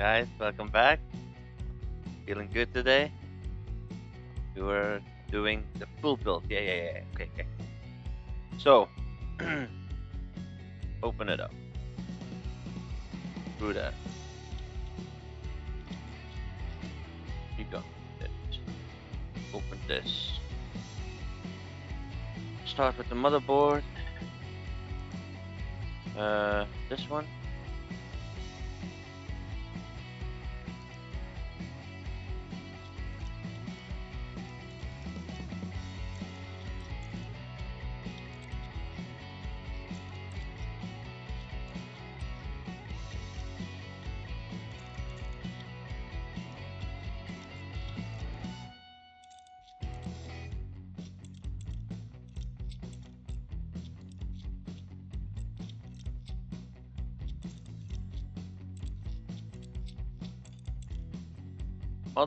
guys, welcome back. Feeling good today? We were doing the full build. Yeah, yeah, yeah. Okay, okay. So, open it up. Through that. You got it. Open this. Start with the motherboard. Uh, this one.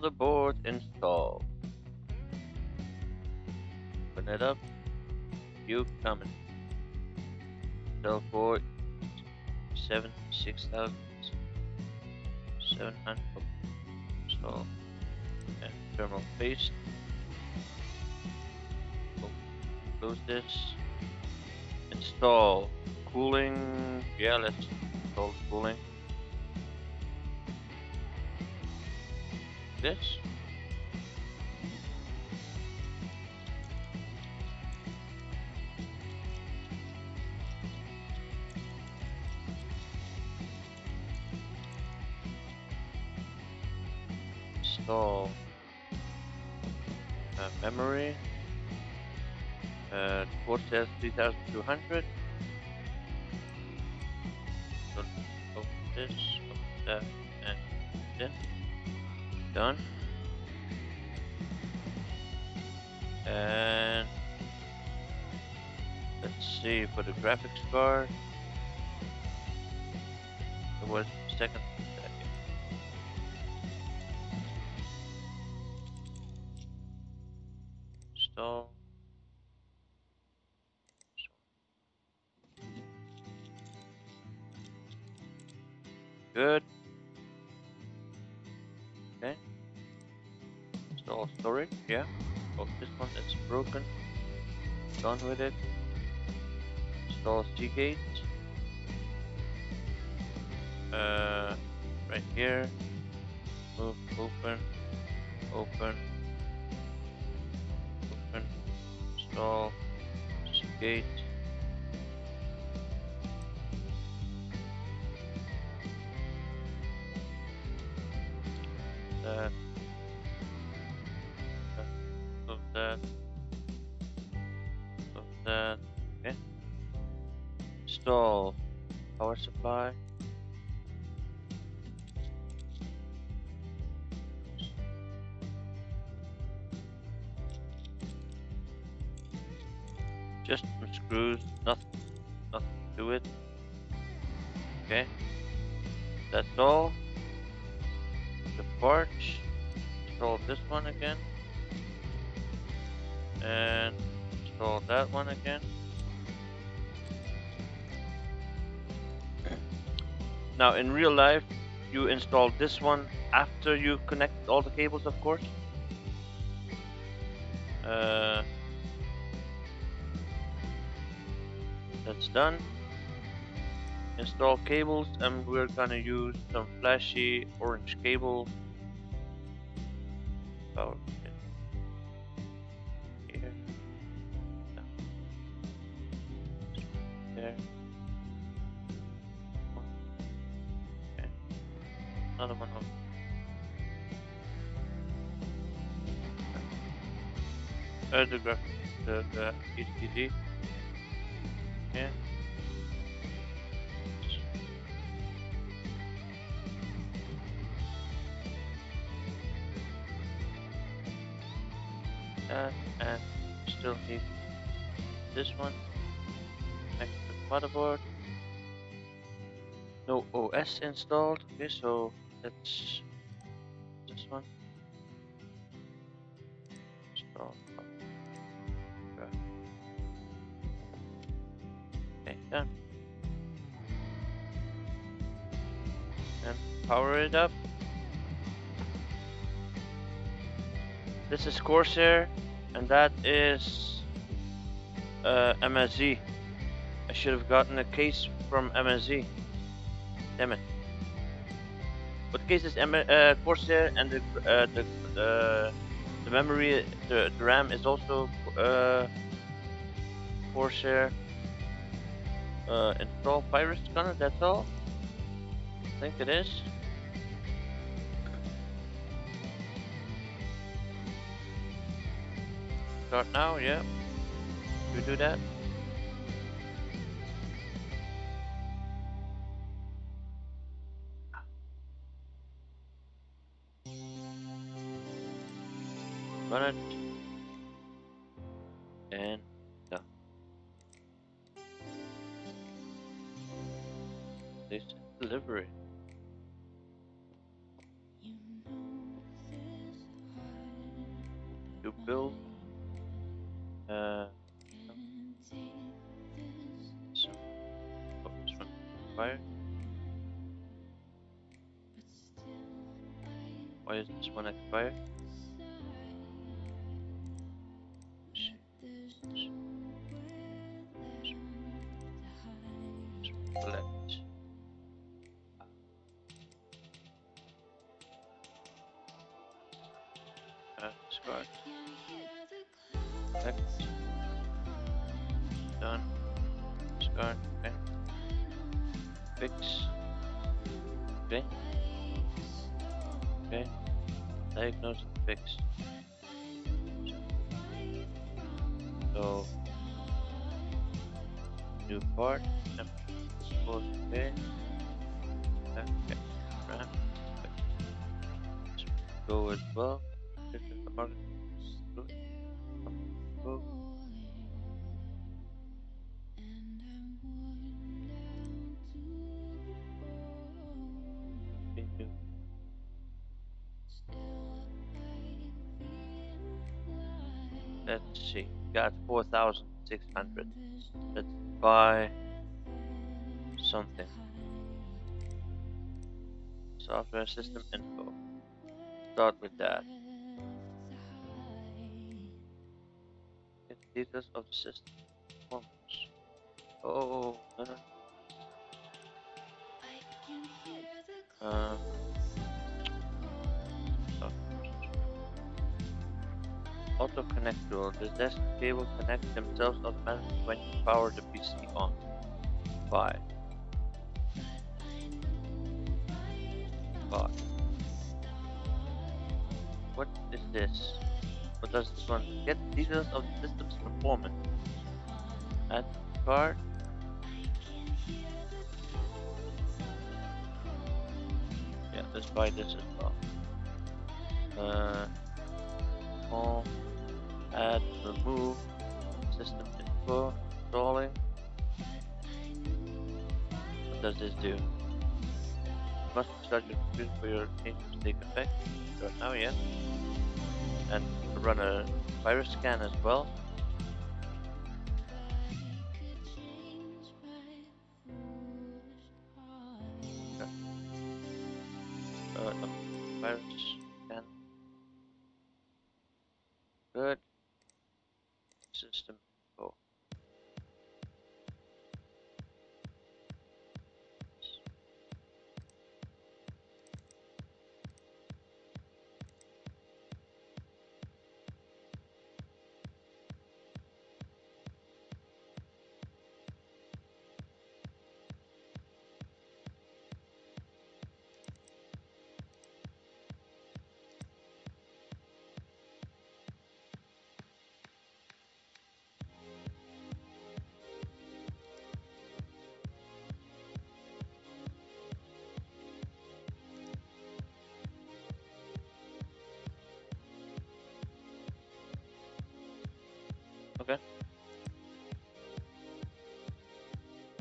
Motherboard installed. Open it up. You coming. Cell port seven six thousand seven hundred so and thermal paste. Close this. Install cooling. Yeah, let's install cooling. This. Install uh, memory. Uh, says 3200. Graphics card. It was second. Install. Good. Okay. Install storage, yeah. Oh, this one is broken. Done with it. Install Seagate. Uh, right here. Move, open, open, open. Install Seagate. Now in real life, you install this one after you connect all the cables, of course. Uh, that's done. Install cables and we're gonna use some flashy orange cable uh, the graphic the, the HDD yeah that and still need this one. To the motherboard. No OS installed. Okay so that's this one power it up. This is Corsair, and that is uh, MSZ. I should have gotten a case from MSZ. Damn it. What case is M uh, Corsair, and the uh, the, uh, the memory, the, the, RAM is also uh, Corsair. Uh, install Pirate Scanner. That's all. I think it is. Start now, yeah. You do that. Run it. Expired? Select. Uh, Done. Okay. Fix. Diagnose and fix. So new part. Yep. Close okay. Okay. Go as well. This is the market. 4,600. Let's buy something. Software system info. Start with that. Get details of the system. Performance. Oh, no, no. Um, Auto connect tool. The desk cable connects themselves automatically when you power the PC on. 5. 5. What is this? What does this one? Get details of the system's performance. Add card. Yeah, let's buy this as well. Uh, all add remove system info installing what does this do? You must start your computer for your change to take effect. Now yeah and run a virus scan as well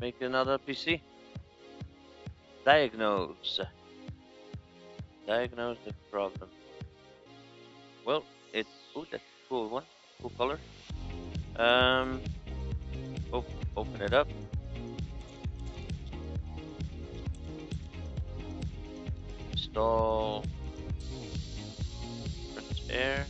Make another PC. Diagnose. Diagnose the problem. Well, it's oh that's a cool one. Cool color. Um op open it up. Install Prince Air.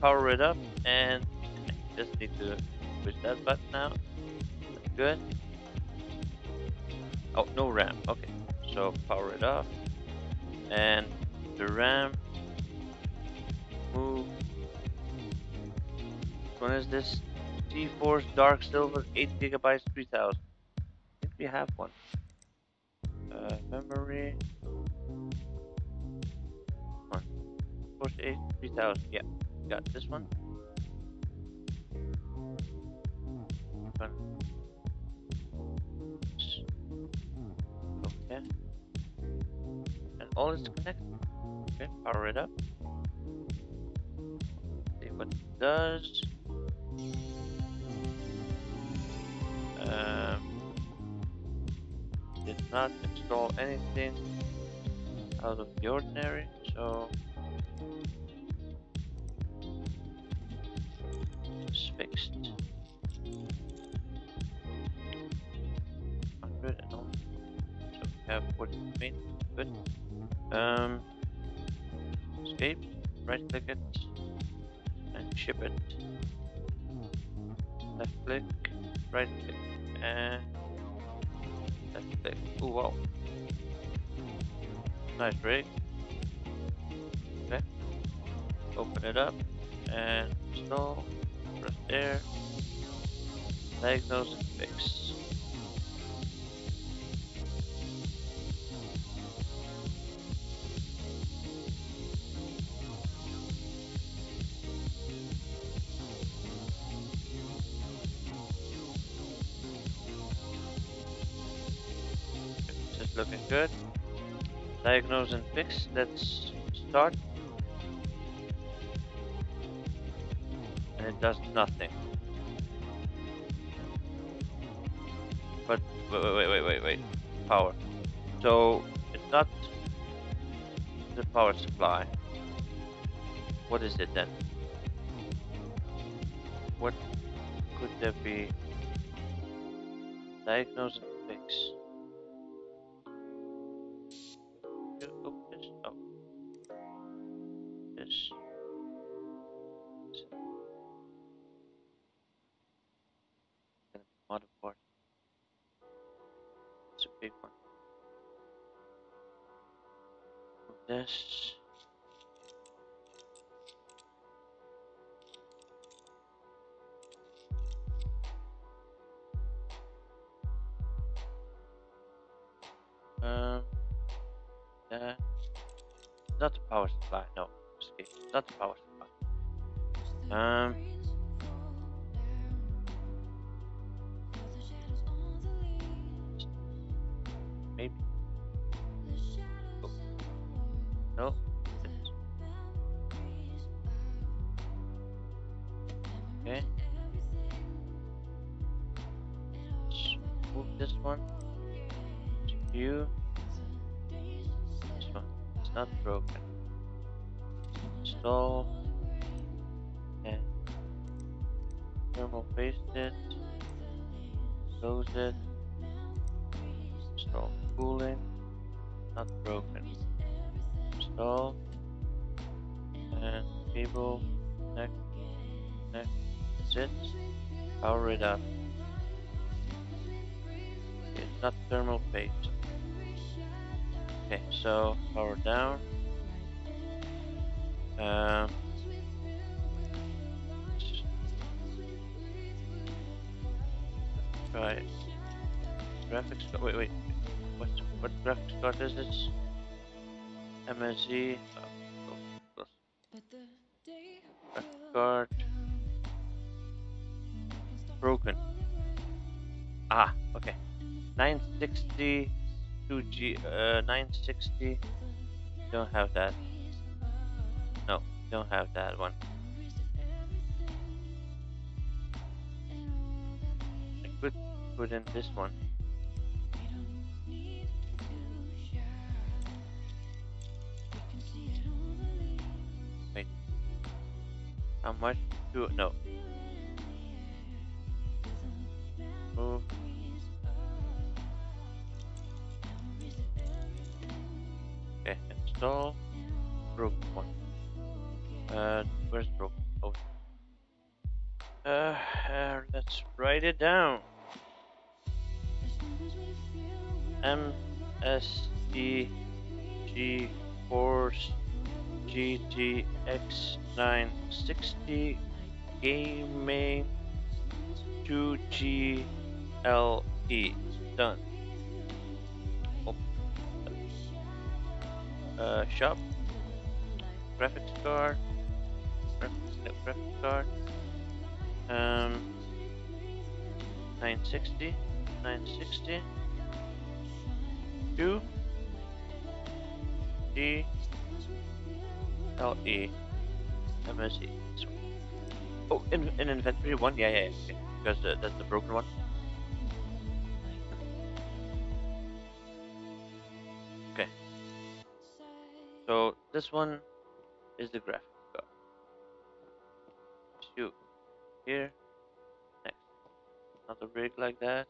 Power it up and just need to push that button now. That's good. Oh, no RAM. Okay, so power it off and the RAM move. Is this? GeForce Dark Silver 8 gigabytes 3000. I think we have one. Uh, memory. One. GeForce 8 3000. Yeah, got this one. Okay. And all is connected. Okay, power it up. See what it does. Um, did not install anything out of the ordinary, so fixed. 100 and all. So we have 40 main, good. Um, escape, right click it, and ship it. Left click, right click, and left click. Oh wow. Nice rig. Okay. Open it up and install. Press there. Diagnose and fix. This is looking good. Diagnose and fix. Let's start. Does nothing. But wait, wait, wait, wait, wait. Power. So it's not the power supply. What is it then? What could there be? Diagnose Um, that not the power supply. No. Not the power supply. Um, Power it up. It's not thermal paste. Okay, so power down. Um, try graphics card. Wait, wait. What what graphics card is this? MSC. Oh, close, close. Graphics card broken. Ah, okay. 960 2G uh 960 don't have that. No, don't have that one. I could put in this one. Wait. How much do no. Okay, install broken one. Uh, where's broken? Oh. Uh, uh, let's write it down. M S E G Force GTX 960 Gaming 2G LE done. Oh. Uh, shop graphics card graphics, card um 960 960 2 D L E M S E this one. Oh, in, in inventory one, yeah, yeah, yeah. Because uh, that's the broken one. This one is the graphic card. Shoot. Here. Next. Another rig like that.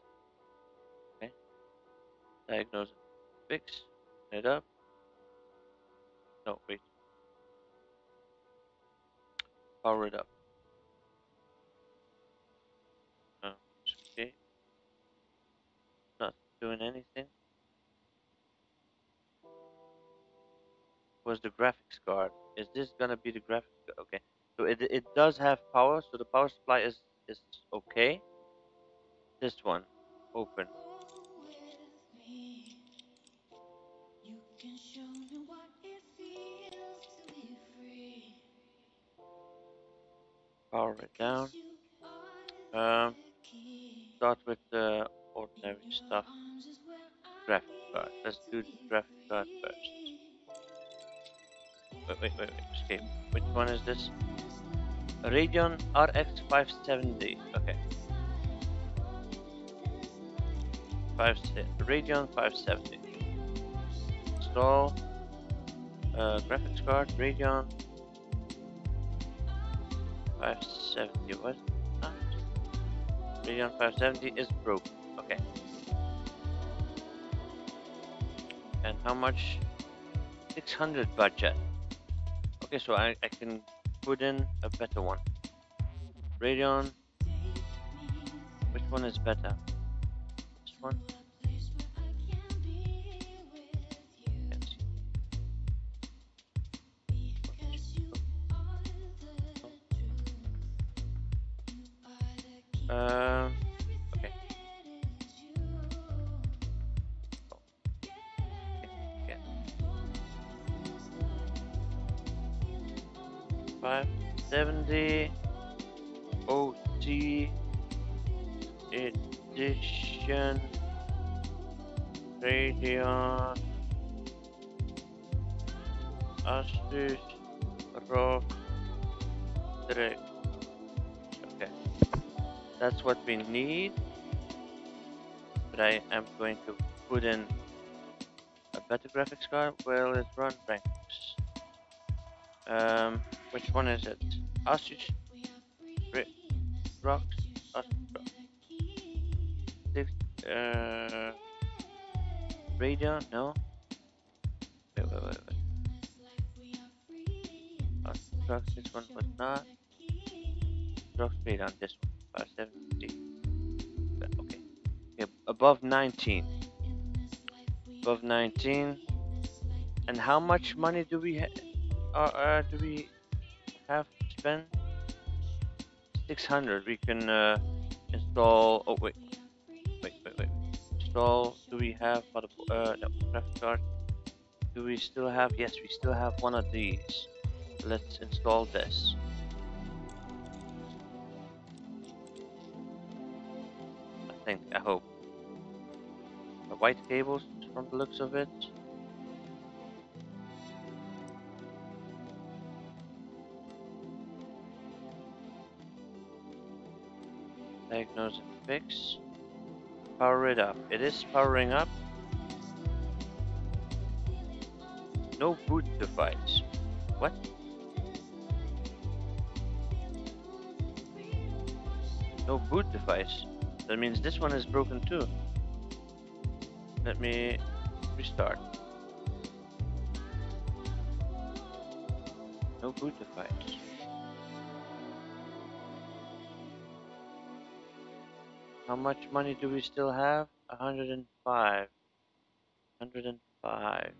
Okay. Diagnose it. Fix. Turn it up. No, wait. Power it up. Oh, okay. Not doing anything. Was the graphics card? Is this gonna be the graphics card? Okay. So it it does have power, so the power supply is is okay. This one, open. Power it down. Um, start with the ordinary stuff. Graphic card. Let's do the graphic card first. Wait, wait, wait. Escape. Which one is this? Radeon RX 570. Okay. Five Radeon 570. Install uh, graphics card Radeon 570. What? Ah. Radeon 570 is broke. Okay. And how much? 600 budget. Okay, so I, I can put in a better one. Radeon. Which one is better? This one? Direct. Okay, that's what we need. But I am going to put in a better graphics card. Will it run ranks? Um, which one is it? Asus ROG. Six, uh, Radeon? No. Wait, wait, wait, wait. ROG, this one was not. ROG Radeon, this one. 570. Okay. okay. Above 19. Above 19. And how much money do we uh, uh, do we have to spend? 600. We can uh, install. Oh wait, wait, wait, wait. Install. Do we have for the uh, no, card? Do we still have? Yes, we still have one of these. Let's install this. I hope. The white cables, from the looks of it. Diagnose and fix. Power it up. It is powering up. No boot device. What? No boot device. That means this one is broken too. Let me restart. No fights. How much money do we still have? 105. 105.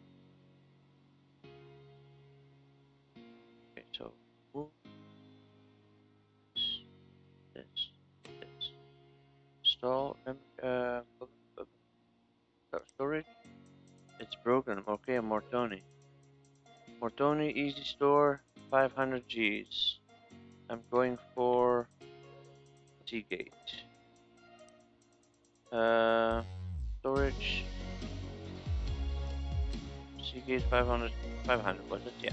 Install uh, storage. It's broken. Okay, Mortoni. Mortoni Easy Store, 500 Gs. I'm going for Seagate. Uh, storage. Seagate 500, 500 was it? Yeah.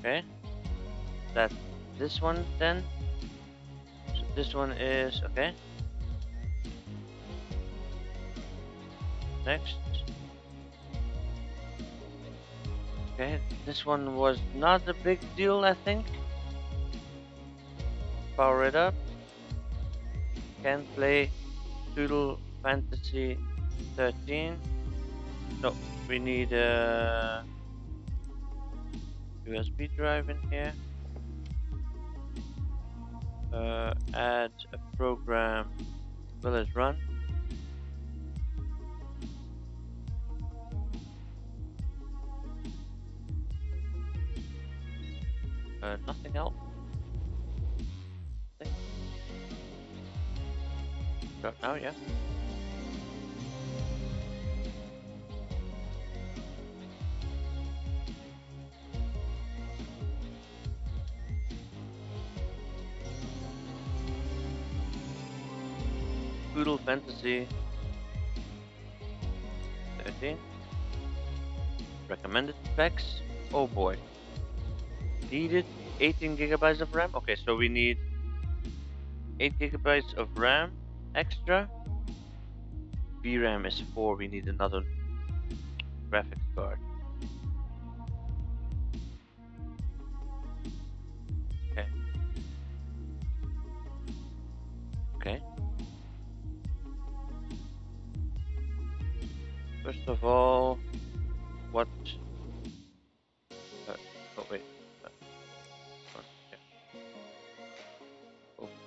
Okay. That this one then. So this one is okay. Next. Okay, this one was not a big deal, I think. Power it up. Can play Doodle Fantasy 13. No, we need a USB drive in here. Uh, add a program will it run. Nothing else. Now, yeah. Poodle Fantasy 13. Recommended specs. Oh boy needed 18 gigabytes of RAM. Okay, so we need 8 gigabytes of RAM extra. VRAM is 4, we need another graphics card. Okay. Okay. First of all, what...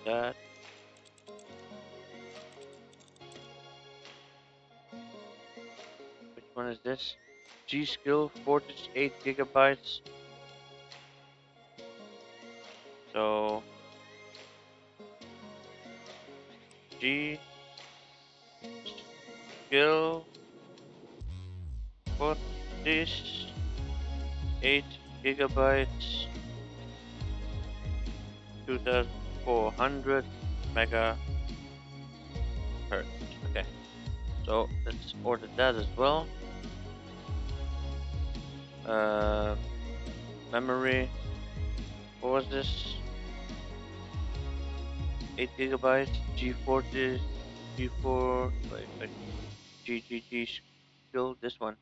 that. Which one is this? G Skill Fortis 8 gigabytes. So G Skill Fortis 8 gigabytes 2000 400 megahertz. Okay, so let's order that as well. Uh, memory. What was this? 8 gigabytes. G40, G4. Wait, wait. GGG skill. This one.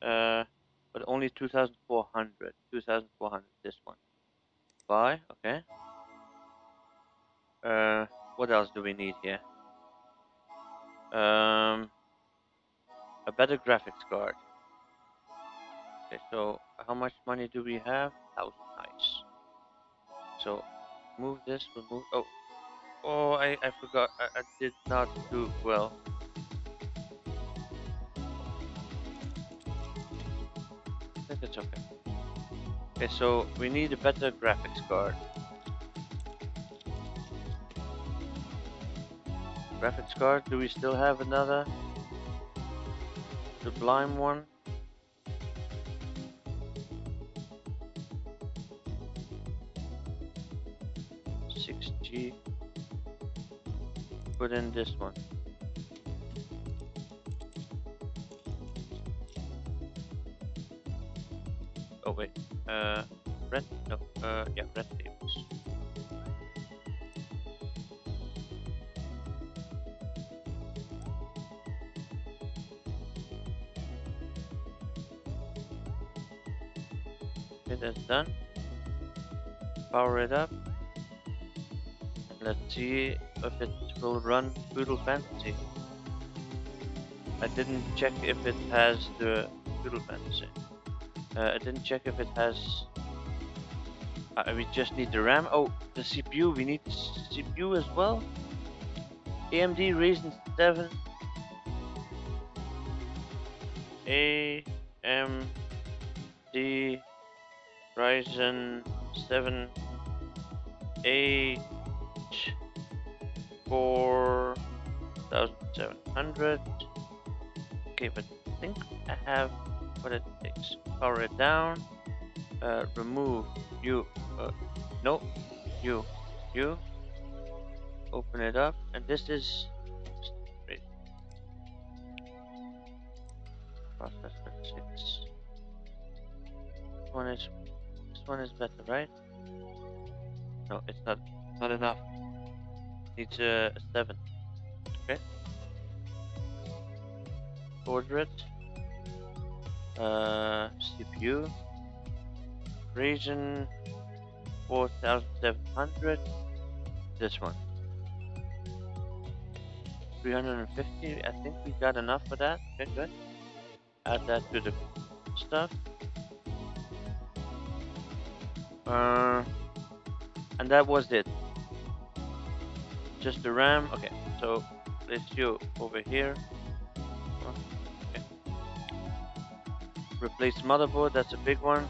Uh, but only 2,400. 2,400. This one. Buy. Okay. Uh, what else do we need here? Um, a better graphics card. Okay, so how much money do we have? Thousand, nice. So move this, remove. Oh, oh, I I forgot. I, I did not do well. I think it's okay. Okay, so we need a better graphics card. Graphics card, do we still have another Sublime one? Six G. Put in this one. Oh wait, uh, red? No, uh, yeah, red done power it up and let's see if it will run Poodle Fantasy I didn't check if it has the Poodle Fantasy uh, I didn't check if it has Uh, we just need the RAM. Oh, the CPU. We need CPU as well. AMD Ryzen 7. AMD Ryzen 7 H 4700. Okay, but I think I have what it takes. Power it down. Uh, remove you. Uh, no, you, you. Open it up, and this is. Processor six. One is. One is better, right? No, it's not. Not enough. Needs a seven. Okay. Order it. Uh, CPU. Ryzen 4700. This one. 350. I think we got enough for that. Okay, good. Add that to the stuff. Uh, and that was it. Just the RAM. Okay, so let's do over here. Okay. Replace motherboard. That's a big one.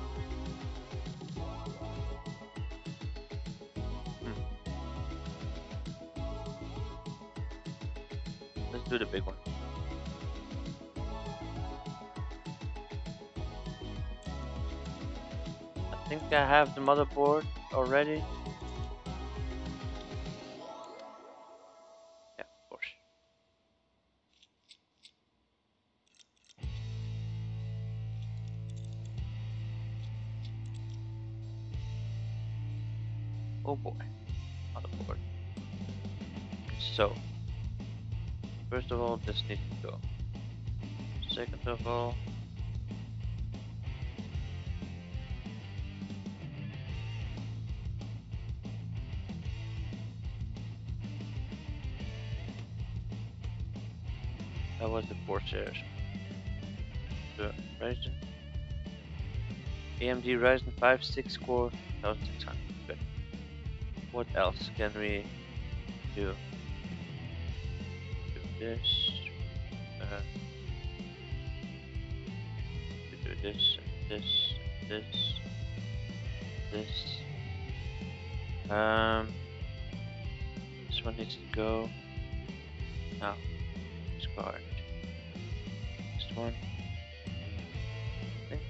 Let's do the big one. Think I have the motherboard already. Yeah, of course. Oh boy, motherboard. So, First of all, this needs to go. Second of all, was the Ryzen AMD Ryzen 5 6 core 1600. Good. What else can we do? Do this, uh, do this, this, this, this. Um, this one needs to go. Now, discard. One. Okay.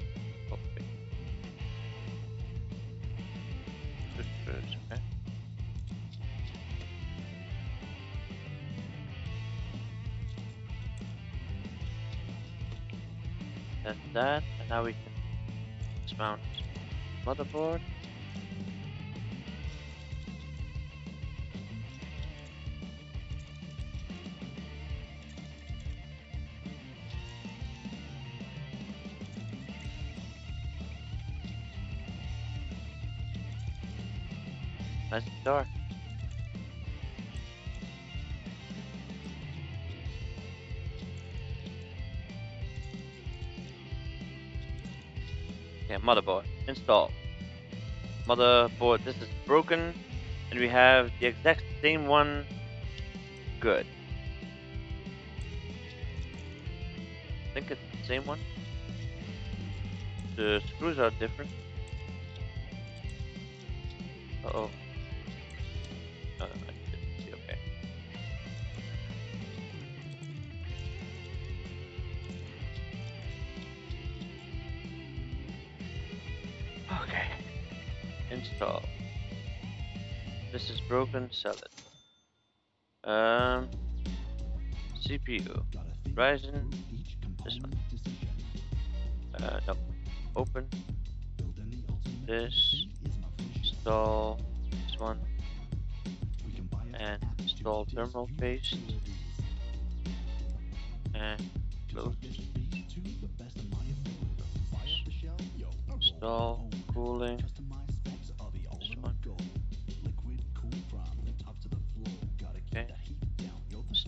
That's that, and now we can dismount motherboard. Nice door. Yeah, motherboard. Install. Motherboard. This is broken. And we have the exact same one. Good. I think it's the same one. The screws are different. Install. This is broken, sell it. Um, CPU. Ryzen. This one. Uh, no. Open. This. Install. This one. And install thermal paste. And close. Install cooling.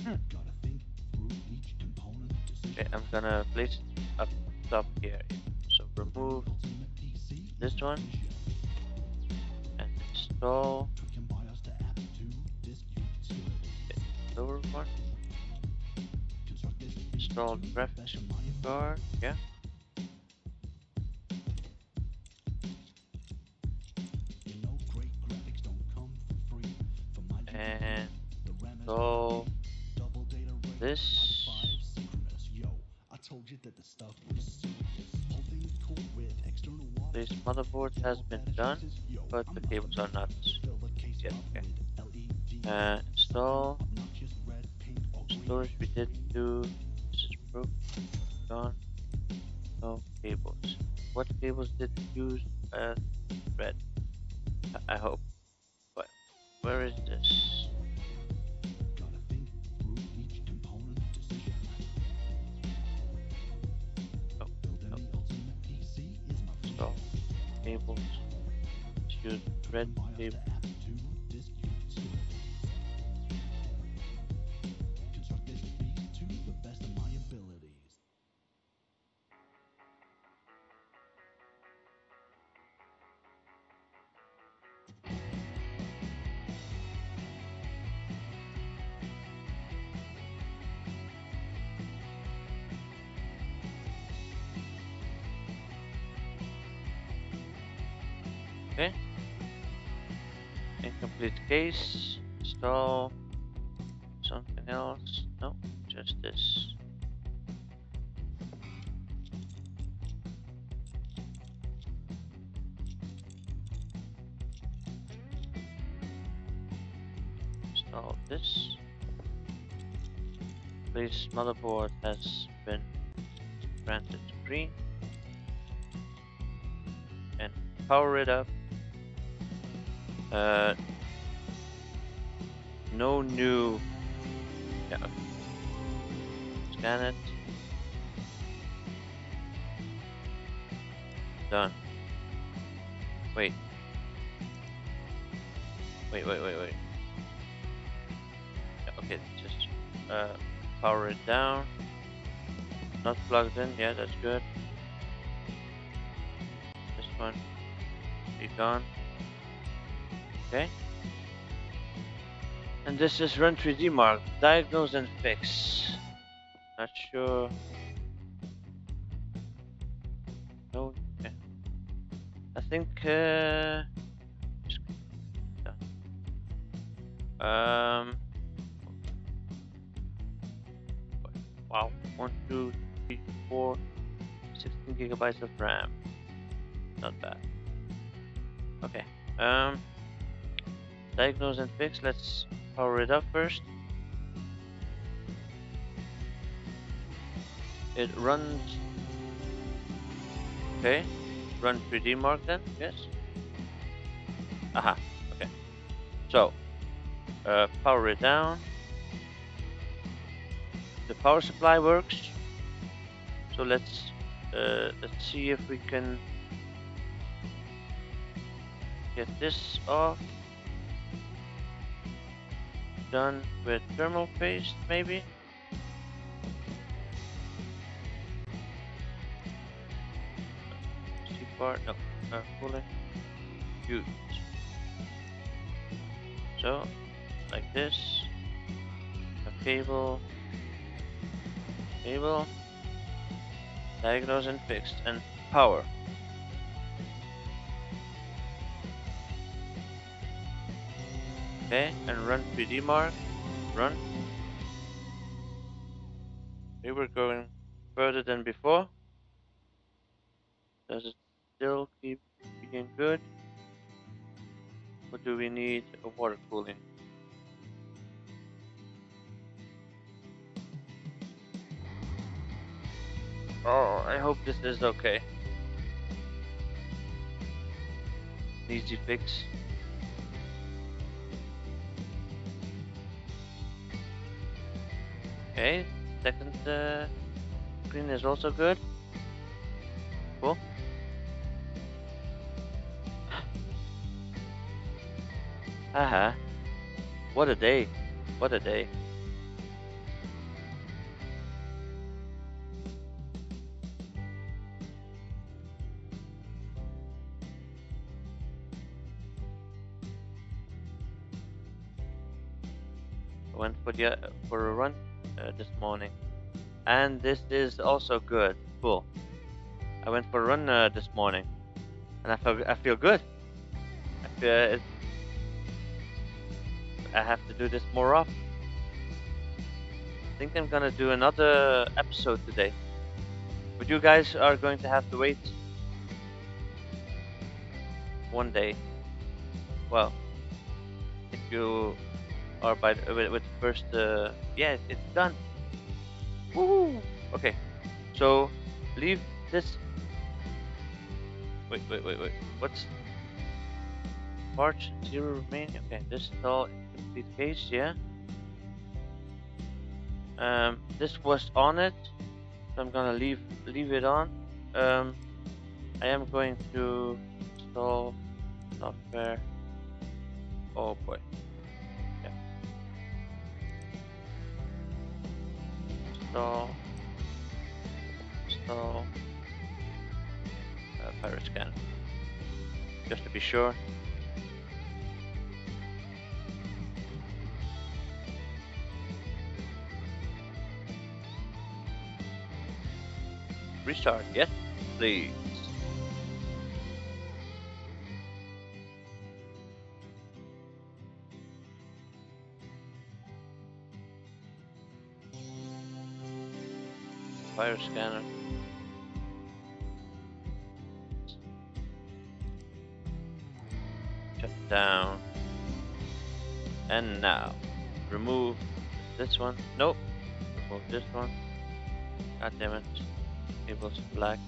Okay, I'm gonna place up top here. So remove this one and install lower one. Install graphics card, yeah. Motherboard has been done, but the cables are not yet. Okay. Uh, install storage we did do. This is broken. Gone. No cables. What cables did use? Uh, red. I, I hope. Red cable. Incomplete case. Install something else. No, just this. Install this. Please motherboard has been granted green. And power it up. Uh, no new. Yeah. Scan it. Done. Wait. Wait, wait, wait, wait. Okay, just uh, power it down. Not plugged in. Yeah, that's good. This one be gone. Okay. And this is Run 3D Mark. Diagnose and fix. Not sure. No. Okay. I think. Uh, yeah. um. Wow. One, two, three, four. 16 gigabytes of RAM. Not bad. Okay. Um. Diagnose and fix. Let's power it up first. It runs. Okay. Run 3D Mark then. Yes. Aha. Okay. So, uh, power it down. The power supply works. So let's uh, let's see if we can get this off. Done with thermal paste, maybe. C part, no, uh, cooling. Use. So, like this. A cable. Cable. Diagnose and fixed. And power. Okay, and run 3D mark. Run. We were going further than before. Does it still keep being good? Or do we need a water cooling? Oh, I hope this is okay. Easy fix. Okay, second uh, screen is also good. Cool. Haha. what a day. What a day. went for the for a run uh, this morning, and this is also good. Cool. I went for a run uh, this morning, and I feel I feel good. I feel it, I have to do this more often. I think I'm gonna do another episode today, but you guys are going to have to wait one day. Well, if you or by the, with, with first uh, yeah it's done. Woo! okay so leave this. Wait wait wait wait. What's March zero remaining? Okay this is all complete case yeah. Um, this was on it so I'm gonna leave leave it on. Um, I am going to install software. Oh boy install install uh, pirate scan just to be sure. Restart yes please fire scanner. Shut down. And now, remove this one. Nope. Remove this one. God damn it. Cable's black.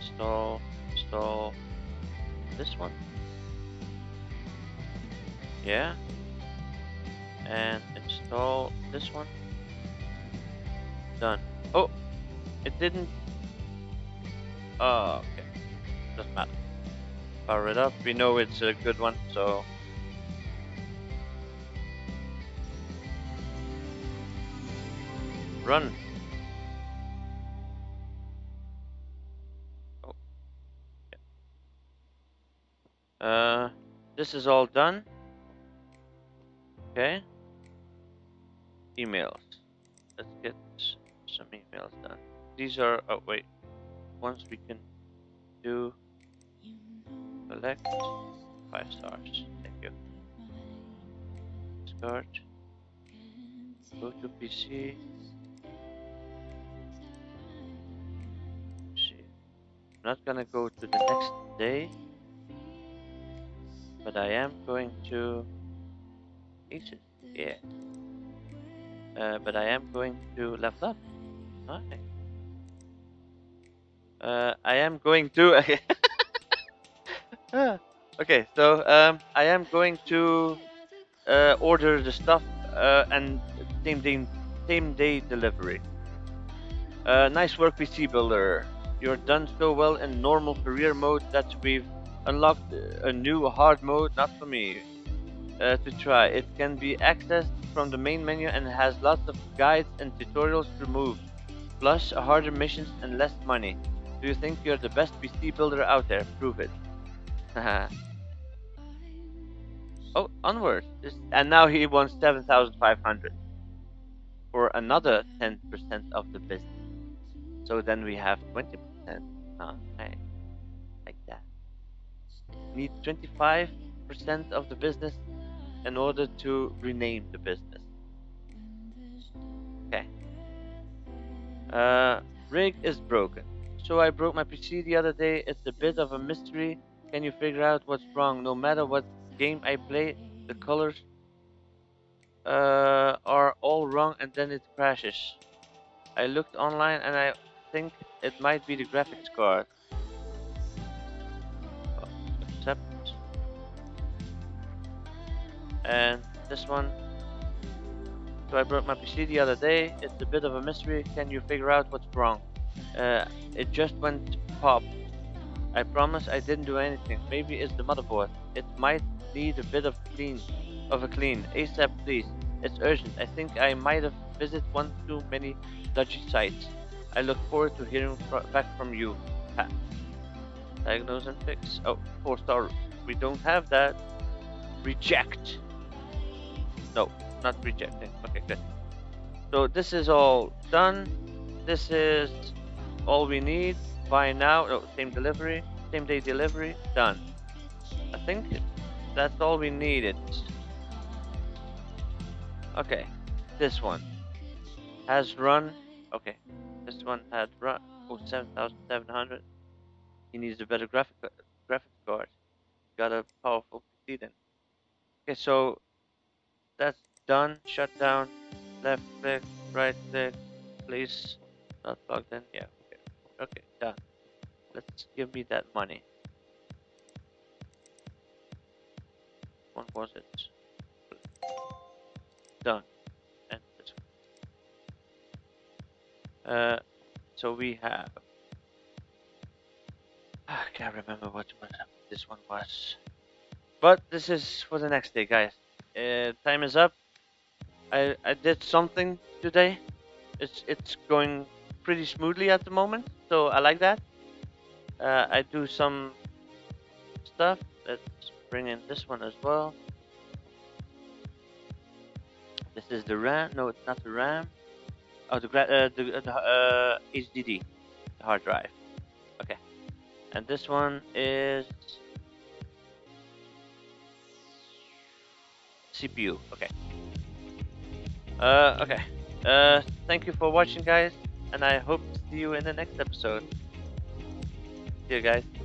Install, install this one. Yeah didn't. Oh, okay. Doesn't matter. Power it up. We know it's a good one, so. Run. Oh. Yeah. Uh, this is all done. Okay emails. These are, oh wait, ones we can do. Select five stars. Thank you. Start. Go to PC. I'm not gonna go to the next day, but I am going to. eat it? Yeah. Uh, but I am going to level up. Okay. Uh, I am going to. okay, so um, I am going to uh, order the stuff uh, and same day, same day delivery. Uh, nice work, PC Builder. You're done so well in normal career mode that we've unlocked a new hard mode, not for me, uh, to try. It can be accessed from the main menu and has lots of guides and tutorials removed, plus harder missions and less money. Do you think you're the best PC builder out there? Prove it. oh, onward. And now he wants 7,500 for another 10% of the business. So then we have 20%. Oh, okay. Like that. Need 25% of the business in order to rename the business. Okay. Uh, rig is broken. So I broke my PC the other day. It's a bit of a mystery. Can you figure out what's wrong? No matter what game I play, the colors uh, are all wrong and then it crashes. I looked online and I think it might be the graphics card. And this one. So I broke my PC the other day. It's a bit of a mystery. Can you figure out what's wrong? Uh, it just went pop. I promise I didn't do anything. Maybe it's the motherboard. It might need a bit of clean, of a clean. ASAP, please. It's urgent. I think I might have visited one too many dodgy sites. I look forward to hearing fr back from you. Pat. Diagnose and fix. Oh, four star. We don't have that. Reject. No, not rejecting. Okay, good. So this is all done. This is all we need. Buy now. No, same delivery. Same day delivery. Done. I think that's all we needed. Okay, this one has run. Okay, this one had run. Oh, 7,700. He needs a better graphic graphic card. Got a powerful PC then. Okay, so that's done. Shut down. Left click, right click. Please not plugged in. Yeah. Okay. Done. Let's give me that money. One was it? Done. And. Uh, so we have. I can't remember what, what this one was. But this is for the next day, guys. Uh, time is up. I I did something today. It's it's going pretty smoothly at the moment, so I like that. Uh, I do some stuff. Let's bring in this one as well. This is the RAM. No, it's not the RAM. Oh, the uh, the, uh, the uh, HDD, the hard drive. Okay, and this one is CPU. Okay. Uh, okay. Uh, thank you for watching, guys, and I hope to see you in the next episode. See you guys.